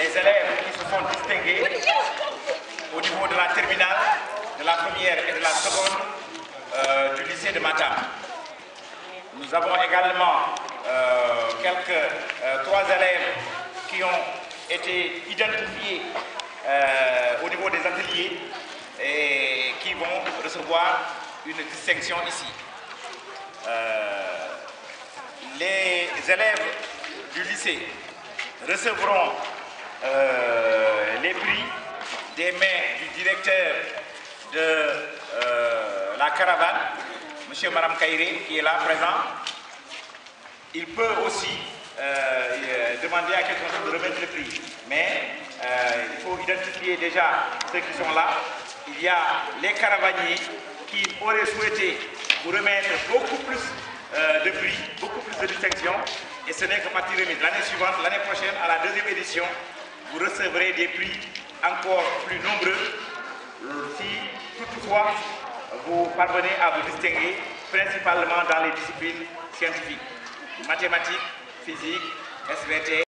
les élèves qui se sont distingués au niveau de la terminale, de la première et de la seconde euh, du lycée de Matam. Nous avons également euh, quelques euh, trois élèves qui ont été identifiés au niveau des ateliers et qui vont recevoir une distinction ici. les élèves du lycée recevront les prix des mains du directeur de la caravane, M. Maram Kairé, qui est là présent. Il peut aussi demander à quelqu'un de remettre le prix. Mais il faut identifier déjà ceux qui sont là. Il y a les caravaniers qui auraient souhaité vous remettre beaucoup plus de prix, beaucoup plus de distinctions. Et ce n'est que partie remise. L'année suivante, l'année prochaine, à la deuxième édition, vous recevrez des prix encore plus nombreux si toutefois vous parvenez à vous distinguer principalement dans les disciplines scientifiques, mathématiques, physique, SVT.